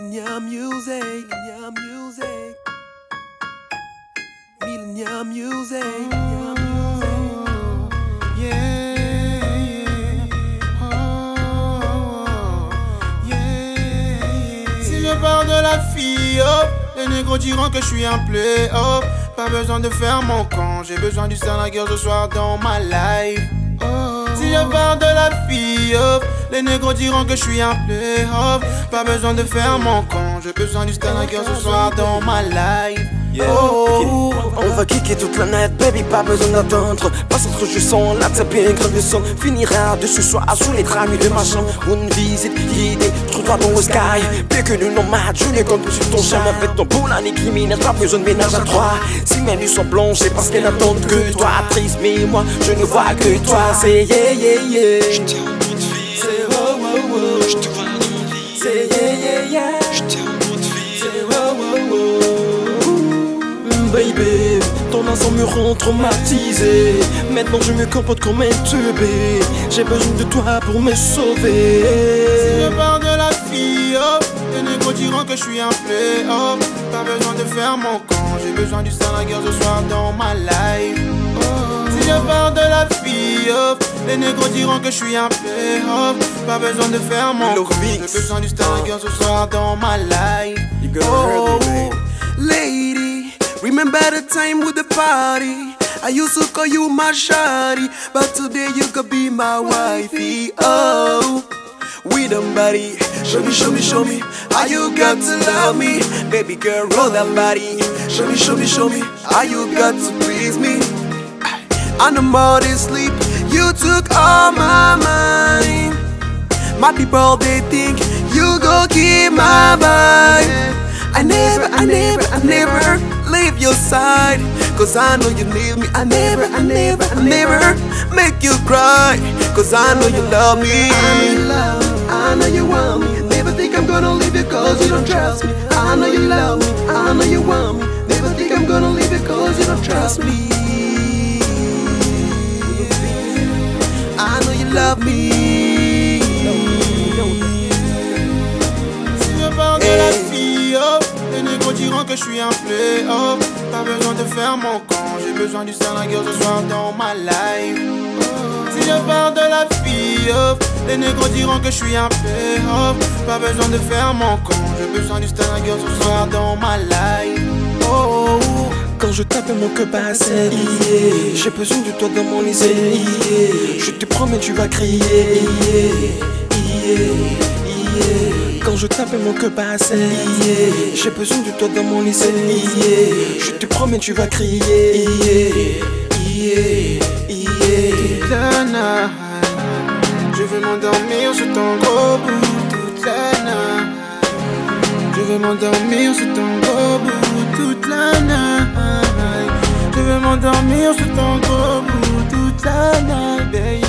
Millennium music, millennium de la fille, oh, les négros diront que je suis un play, oh. Pas besoin de faire mon camp, j'ai besoin du girl ce soir dans ma life. Oh. Si je parle de fille, les négros diront que je suis un play, oh. Pas besoin de faire mon camp, j'ai besoin du girl ce soir dans ma life. Oh, on va kicker toute la net, baby, pas besoin d'attendre. Passe entre je sens, la un grave son. Finira de ce soir sous les drames de ma chambre. Une visite guidée, trouve-toi dans le sky. Plus que nous nomades, je ne compte sur ton chemin. Avec ton boule, année criminel, pas besoin de ménage à trois. Si mes nuits sont blanches, c'est parce qu'elles n'attendent que toi. Triste, mais moi, je ne vois que toi. C'est yeah, yeah, yeah. C'est dans mon lit. C'est yeah, yeah, yeah. Baby, ton accent me rend traumatisé. Maintenant je me comporte comme un teubé. J'ai besoin de toi pour me Si sauver. je parle de la fille, oh, les négros diront que je suis un play, oh. Pas besoin de faire mon camp, j'ai besoin du girl ce soir dans ma life. Si je parle de la fille, oh, les négros diront que je suis un play, oh. Pas besoin de faire mon j'ai besoin du girl ce soir dans ma life. You gonna Oh. Lady, remember the time with the party? I used to call you my shawty, but today you could be my wifey. Oh, we done body. Show me, show me, show me how you got to love me, baby girl. Roll that body. Show me, show me, show me how you got to please me. On the morning sleep, you took all my mind. My people they think you go keep my vibe. I never, I never, I never leave your side. Cause I know you need me. I never, I never, I never make you cry. Cause I know you love me. I know you love. I know you want me. Never think I'm gonna leave you cause you don't trust me. I know you love me. I know you want me. Never think I'm gonna leave you cause you don't trust me. I know you love me. Que je suis un play, oh. Pas besoin de faire mon camp, j'ai besoin du girl ce soir dans ma life. Si je parle de la fille, oh, les négros diront que je suis un oh. Pas besoin de faire mon camp, j'ai besoin du girl ce soir dans ma life. Oh, Quand je tape mon cœur yeah. j'ai besoin de toi dans mon lycée. yeah. Je te promets, tu vas crier. yeah. Quand je tape mon cœur passe, yeah. j'ai besoin de toi dans mon lycée. Je te promets, tu vas crier. Je vais m'endormir sur ton gros bout toute la. Je vais m'endormir sur ton gros bout toute la night. Je vais m'endormir sur ton gros bout toute la night,